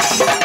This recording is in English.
Bye.